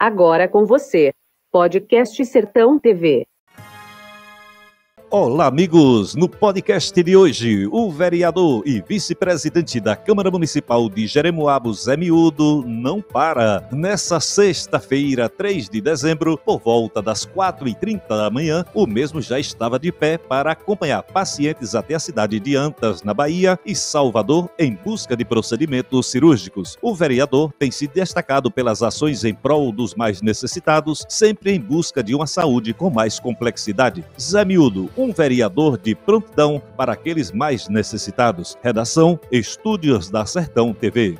Agora com você, Podcast Sertão TV. Olá, amigos! No podcast de hoje, o vereador e vice-presidente da Câmara Municipal de Jeremoabo, Zé Miúdo, não para. Nessa sexta-feira, 3 de dezembro, por volta das 4h30 da manhã, o mesmo já estava de pé para acompanhar pacientes até a cidade de Antas, na Bahia, e Salvador, em busca de procedimentos cirúrgicos. O vereador tem se destacado pelas ações em prol dos mais necessitados, sempre em busca de uma saúde com mais complexidade. Zé Miúdo, um vereador de prontidão para aqueles mais necessitados. Redação Estúdios da Sertão TV.